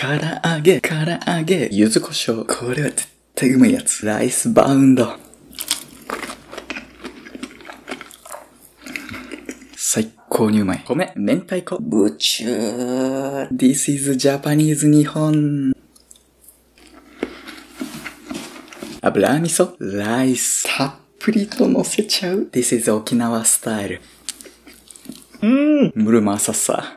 唐揚げ、唐揚げ、柚子胡椒。これは絶対うまいやつ。ライスバウンド。最高にうまい。米、明太子、ブチュー。This is Japanese 日本。油味噌、ライス、たっぷりと乗せちゃう。This is 沖縄スタイル。うーん、ムルマサッサ。